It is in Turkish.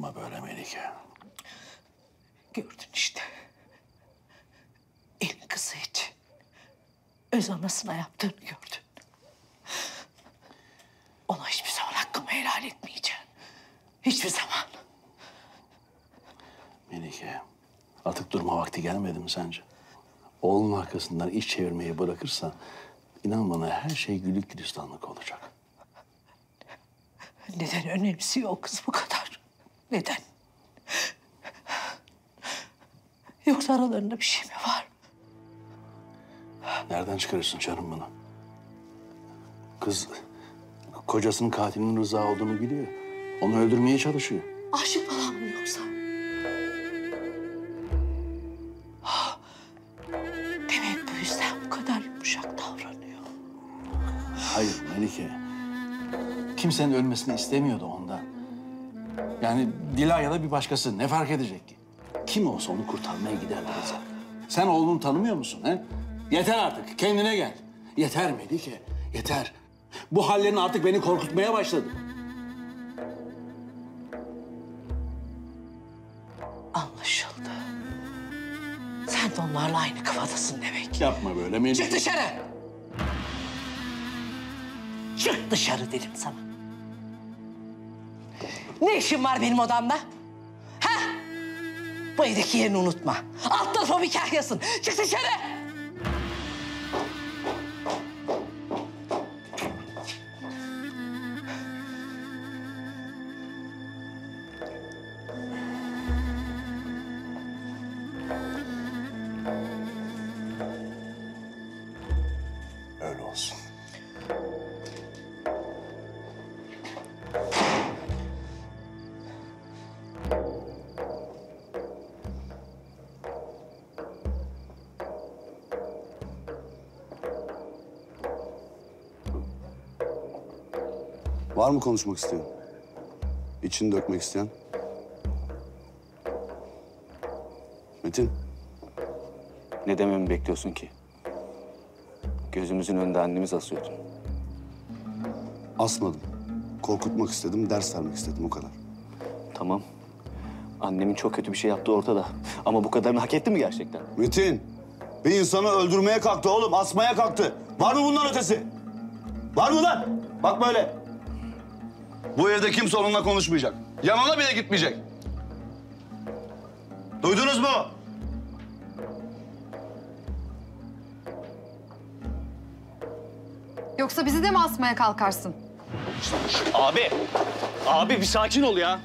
Yapma böyle Melike. Gördün işte. Elin kızı için. Öz anasına yaptığını gördün. Ona hiçbir zaman hakkımı helal etmeyeceğim. Hiçbir zaman. Melike, artık durma vakti gelmedi mi sence? Oğlun arkasından iş çevirmeyi bırakırsan... ...inan bana her şey güllük gülistanlık olacak. Neden önemsiyor o kız bu kadar? Neden? Yoksa aralarında bir şey mi var? Nereden çıkarırsın canım bunu? Kız kocasının katilinin Rıza olduğunu biliyor. Onu öldürmeye çalışıyor. Aşık falan mı yoksa? Demek bu yüzden bu kadar yumuşak davranıyor. Hayır Melike. Kimsenin ölmesini istemiyordu ondan. Yani Dila ya da bir başkası ne fark edecek ki? Kim olsa onu kurtarmaya giderdi Rıza. Sen oğlunu tanımıyor musun he? Yeter artık kendine gel. Yeter Melike yeter. Bu hallerin artık beni korkutmaya başladı. Anlaşıldı. Sen de onlarla aynı kafadasın demek. Yapma böyle Melike. Çık dışarı! Çık dışarı dedim sana. Ne işin var benim odamda? Ha? Bu evdeki yerini unutma. Alt tarafı bir kahyasın. Çık dışarı! Öyle olsun. Var mı konuşmak isteyen? İçini dökmek isteyen? Metin, Ne dememi bekliyorsun ki? Gözümüzün önünde annemiz asıyordu. asmadım. Korkutmak istedim, ders vermek istedim o kadar. Tamam. Annemin çok kötü bir şey yaptığı ortada. Ama bu kadarını hak etti mi gerçekten? Metin, bir insanı öldürmeye kalktı oğlum, asmaya kalktı. Var mı bundan ötesi? Var mı lan? Bak böyle. Bu evde kimse onunla konuşmayacak. Yanına bile gitmeyecek. Duydunuz mu? Yoksa bizi de mi asmaya kalkarsın? Abi! Abi bir sakin ol ya.